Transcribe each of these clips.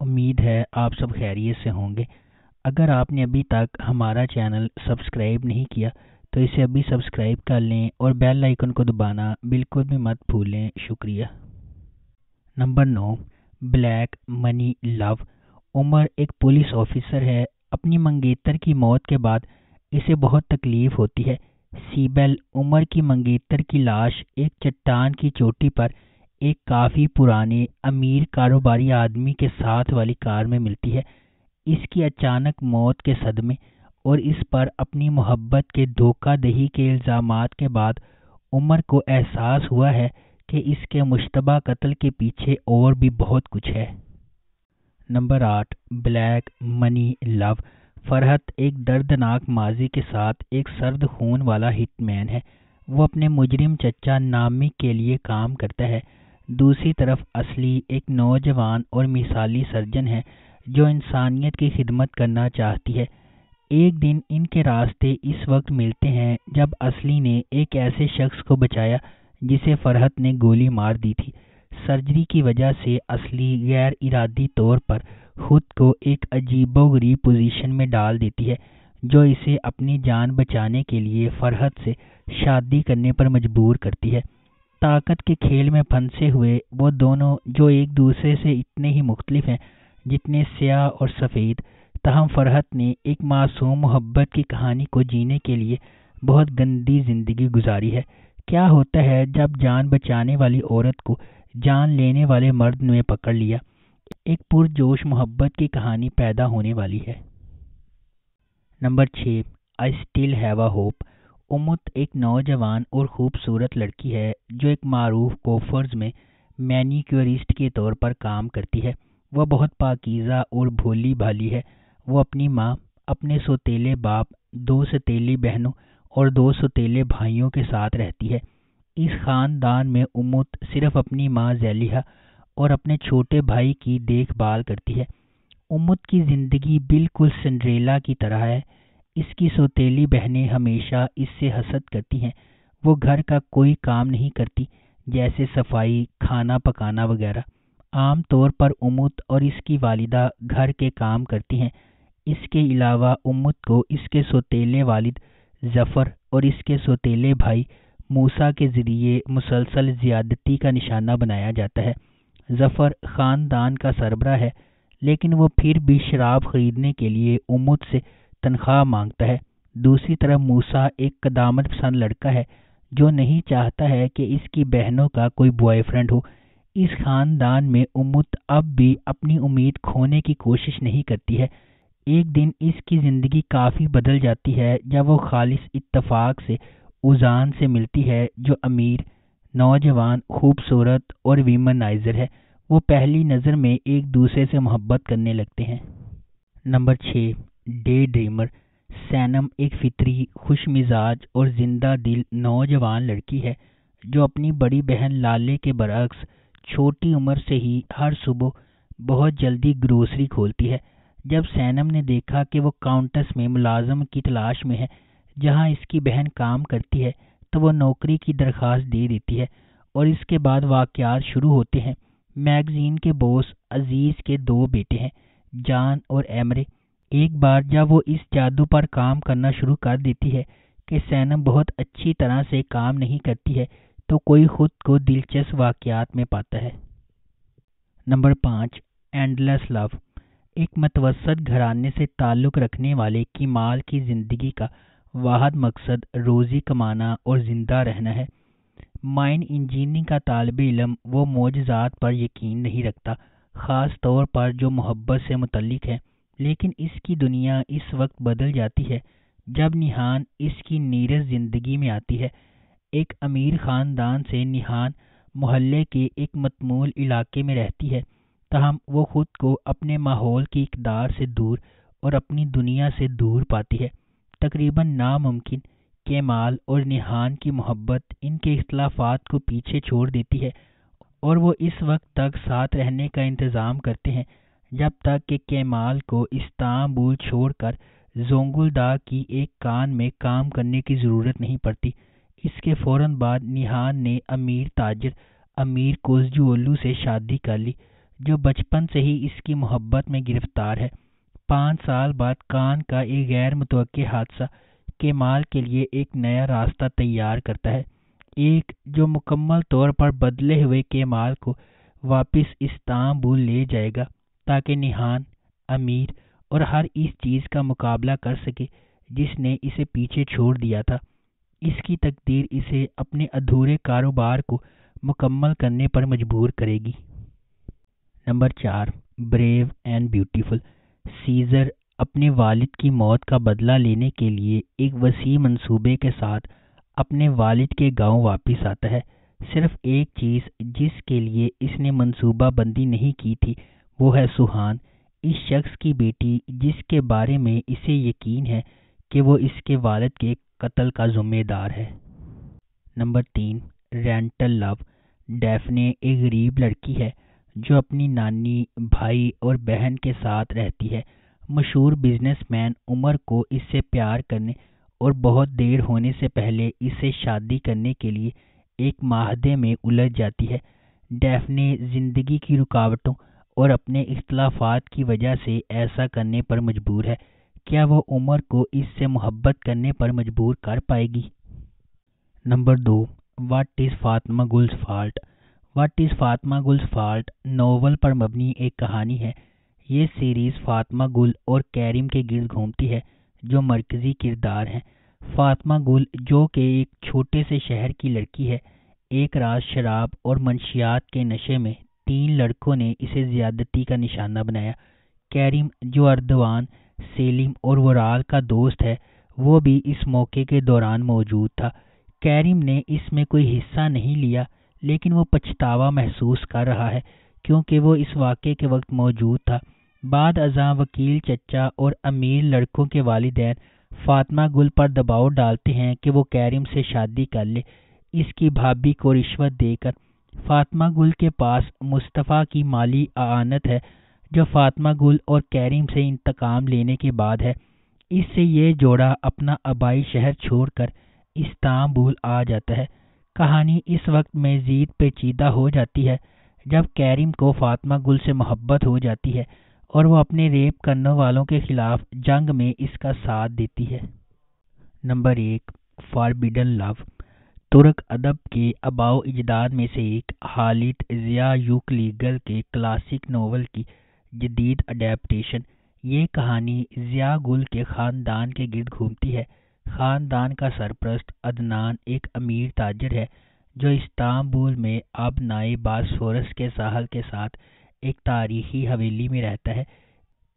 उम्मीद है आप सब खैरियत से होंगे। अगर आपने अभी तक हमारा चैनल सब्सक्राइब नहीं किया तो इसे अभी सब्सक्राइब कर लें और बेल आइकन को दबाना बिल्कुल भी मत भूलें। शुक्रिया। नंबर नौ, ब्लैक मनी लव। उमर एक पुलिस ऑफिसर है। अपनी मंगेतर की मौत के बाद इसे बहुत तकलीफ़ होती है। सीबेल, उमर की मंगेतर की लाश एक चट्टान की चोटी पर एक काफ़ी पुराने अमीर कारोबारी आदमी के साथ वाली कार में मिलती है। इसकी अचानक मौत के सदमे और इस पर अपनी मोहब्बत के धोखादही के इल्ज़ाम के बाद उमर को एहसास हुआ है कि इसके मुशतबा कत्ल के पीछे और भी बहुत कुछ है। नंबर आठ, ब्लैक मनी लव। फरहत एक दर्दनाक माजी के साथ एक सर्द खून वाला हिटमैन है। वो अपने मुजरिम चचा नामी के लिए काम करता है। दूसरी तरफ़ असली एक नौजवान और मिसाली सर्जन है जो इंसानियत की खिदमत करना चाहती है। एक दिन इनके रास्ते इस वक्त मिलते हैं जब असली ने एक ऐसे शख्स को बचाया जिसे फरहत ने गोली मार दी थी। सर्जरी की वजह से असली गैर इरादी तौर पर खुद को एक अजीबोगरीब पोजीशन में डाल देती है, जो इसे अपनी जान बचाने के लिए फरहत से शादी करने पर मजबूर करती है। ताकत के खेल में फंसे हुए वो दोनों, जो एक दूसरे से इतने ही मुख्तलिफ़ हैं, जितने स्याह और सफ़ेद। तहम फरहत ने एक मासूम मोहब्बत की कहानी को जीने के लिए बहुत गंदी ज़िंदगी गुजारी है। क्या होता है जब जान बचाने वाली औरत को जान लेने वाले मर्द ने पकड़ लिया? एक पुरजोश मोहब्बत की कहानी पैदा होने वाली है। नंबर छः I still have a hope Umut एक नौजवान और खूबसूरत लड़की है, जो एक मरूफ कोफर्ज में मैनिक्योरिस्ट के तौर पर काम करती है। वह बहुत पाकिज़ा और भोली भाली है। वो अपनी माँ, अपने सोतेले बाप, दो सतीली बहनों और दो सतीले भाइयों के साथ रहती है। इस ख़ानदान में उमुत सिर्फ़ अपनी माँ जैलिहा और अपने छोटे भाई की देखभाल करती है। उमुत की ज़िंदगी बिल्कुल सिंड्रेला की तरह है। इसकी सौतेली बहनें हमेशा इससे हसद करती हैं। वो घर का कोई काम नहीं करती, जैसे सफ़ाई, खाना पकाना वगैरह। आम तौर पर उमुत और इसकी वालिदा घर के काम करती हैं। इसके अलावा उमुत को इसके सौतेले वालिद जफ़र और इसके सौतेले भाई मूसा के ज़रिए मुसलसल ज़्यादती का निशाना बनाया जाता है। जफ़र ख़ानदान का सरबरा है, लेकिन वो फिर भी शराब खरीदने के लिए उमुद से तनख्वाह माँगता है। दूसरी तरफ़ मूसा एक कदामत पसंद लड़का है, जो नहीं चाहता है कि इसकी बहनों का कोई बॉयफ्रेंड हो। इस खानदान में उमुत अब भी अपनी उम्मीद खोने की कोशिश नहीं करती है। एक दिन इसकी ज़िंदगी काफ़ी बदल जाती है, जब वो खालिश इत्तफाक से, उजान से मिलती है, जो अमीर, नौजवान, खूबसूरत और वीमनाइजर है। वो पहली नज़र में एक दूसरे से मोहब्बत करने लगते हैं। नंबर छः। डे ड्रीमर सैनम एक फितरी, खुश मिजाज और ज़िंदा दिल नौजवान लड़की है, जो अपनी बड़ी बहन लाले के बरक्स छोटी उम्र से ही हर सुबह बहुत जल्दी ग्रोसरी खोलती है। जब सैनम ने देखा कि वो काउंटस में मुलाजम की तलाश में है, जहाँ इसकी बहन काम करती है तो वो नौकरी की दरख्वास्त दे देती है और इसके बाद वाक़ात शुरू होते हैं। मैगज़ीन के बॉस अज़ीज़ के दो बेटे हैं, जान और एमरे। एक बार जब वो इस जादू पर काम करना शुरू कर देती है कि सैनम बहुत अच्छी तरह से काम नहीं करती है तो कोई खुद को दिलचस्प वाक़ात में पाता है। नंबर पाँच, एंडलेस लव। एक मतवसत घराने से ताल्लुक़ रखने वाले की माल की ज़िंदगी का वाहद मकसद रोज़ी कमाना और ज़िंदा रहना है। माइन इंजीनियरिंग का तालब इलम वो मोजात पर यकीन नहीं रखता, ख़ास तौर पर जो मोहब्बत से मुतलक है। लेकिन इसकी दुनिया इस वक्त बदल जाती है, जब निहान इसकी नीरस ज़िंदगी में आती है। एक अमीर ख़ानदान से निहान मोहल्ले के एक मतमूल इलाके में रहती है, तहम वो खुद को अपने माहौल की इकदार से दूर और अपनी दुनिया से दूर पाती है। तकरीबन नामुमकिन केमाल और निहान की मोहब्बत इनके अख्तलाफात को पीछे छोड़ देती है और वो इस वक्त तक साथ रहने का इंतज़ाम करते हैं। जब तक कि केमाल को इस्तांबुल छोड़कर जोंगुलदा की एक कान में काम करने की ज़रूरत नहीं पड़ती। इसके फ़ौर बाद निहान ने अमीर ताजर, अमीर कोजूलू से शादी कर ली, जो बचपन से ही इसकी मोहब्बत में गिरफ़्तार है। पाँच साल बाद कान का एक गैर मुतव हादसा केमाल के लिए एक नया रास्ता तैयार करता है। एक जो मुकम्मल तौर पर बदले हुए केमाल को वापस इस्तांबुल ले जाएगा। ताकि निहान, अमीर और हर इस चीज़ का मुकाबला कर सके जिसने इसे पीछे छोड़ दिया था। इसकी तकदीर इसे अपने अधूरे कारोबार को मुकम्मल करने पर मजबूर करेगी। नंबर चार, ब्रेव एंड ब्यूटीफुल। सीज़र अपने वालिद की मौत का बदला लेने के लिए एक वसी मंसूबे के साथ अपने वालिद के गाँव वापस आता है। सिर्फ़ एक चीज़ जिसके लिए इसने मंसूबा बंदी नहीं की थी वो है सुहान। इस शख्स की बेटी, जिसके बारे में इसे यकीन है कि वो इसके वालद के कत्ल का जिम्मेदार है। नंबर तीन, रेंटल लव। डेफने एक गरीब लड़की है, जो अपनी नानी, भाई और बहन के साथ रहती है। मशहूर बिजनेसमैन उमर को इससे प्यार करने और बहुत देर होने से पहले इसे शादी करने के लिए एक माहदे में उलझ जाती है। डेफने ज़िंदगी की रुकावटों और अपने इख्तलाफात की वजह से ऐसा करने पर मजबूर है। क्या वो उमर को इससे मोहब्बत करने पर मजबूर कर पाएगी? नंबर दो what is Fatma Gul's fault what is Fatma Gul's fault novel पर मबनी एक कहानी है। ये सीरीज़ फातमा गुल और कैरिम के गिर्द घूमती है, जो मरकज़ी किरदार हैं। फातमा गुल जो कि एक छोटे से शहर की लड़की है, एक रात शराब और मंशियात के नशे में तीन लड़कों ने इसे ज्यादती का निशाना बनाया। कैरिम जो अर्दवान सेलिम और वराल का दोस्त है, वो भी इस मौके के दौरान मौजूद था। कैरिम ने इसमें कोई हिस्सा नहीं लिया, लेकिन वो पछतावा महसूस कर रहा है, क्योंकि वो इस वाक़े के वक्त मौजूद था। बाद अजा वकील, चचा और अमीर लड़कों के वालदेन फातमा गुल पर दबाव डालते हैं कि वो कैरिम से शादी कर ले। इसकी भाभी को रिश्वत देकर फातमा गुल के पास मुस्तफ़ा की माली आनत है, जो फातमा गुल और कैरिम से इंतकाम लेने के बाद है। इससे ये जोड़ा अपना आबाई शहर छोड़कर इस्तांबुल आ जाता है। कहानी इस वक्त मजीद पेचीदा हो जाती है, जब कैरिम को फातमा गुल से मोहब्बत हो जाती है और वो अपने रेप करने वालों के खिलाफ जंग में इसका साथ देती है। नंबर एक, फॉरबिडन लव। तुर्क अदब के अबाव इजदाद में से एक हालिद ज़िया यूकलीगल के क्लासिक नावल की जदीद अडेप्टशन ये कहानी ज़िया गुल के ख़ानदान के गिर्द घूमती है। ख़ानदान का सरप्रस्त अदनान एक अमीर ताजर है, जो इस्तांबुल में अब नाए बासफोरस के साहल के साथ एक तारीखी हवेली में रहता है।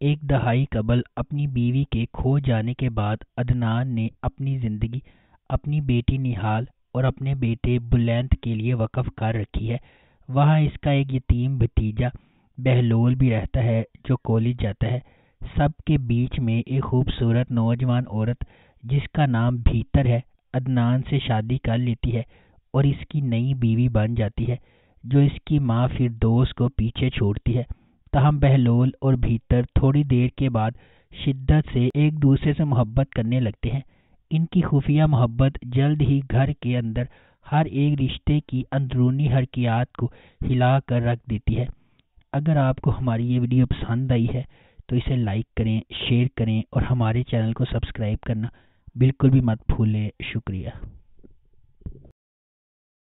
एक दहाई कबल अपनी बीवी के खो जाने के बाद अदनान ने अपनी ज़िंदगी, अपनी बेटी निहाल और अपने बेटे बुलंद के लिए वक़फ़ कर रखी है। वहाँ इसका एक यतीम भतीजा बहलोल भी रहता है, जो कॉलेज जाता है। सबके बीच में एक खूबसूरत नौजवान औरत, जिसका नाम भीतर है, अदनान से शादी कर लेती है और इसकी नई बीवी बन जाती है, जो इसकी माँ फिर दोस्त को पीछे छोड़ती है। तहम बहलोल और भीतर थोड़ी देर के बाद शिद्दत से एक दूसरे से मोहब्बत करने लगते हैं। इनकी खुफिया मोहब्बत जल्द ही घर के अंदर हर एक रिश्ते की अंदरूनी हरकियात को हिला कर रख देती है। अगर आपको हमारी ये वीडियो पसंद आई है तो इसे लाइक करें, शेयर करें और हमारे चैनल को सब्सक्राइब करना बिल्कुल भी मत भूलें। शुक्रिया।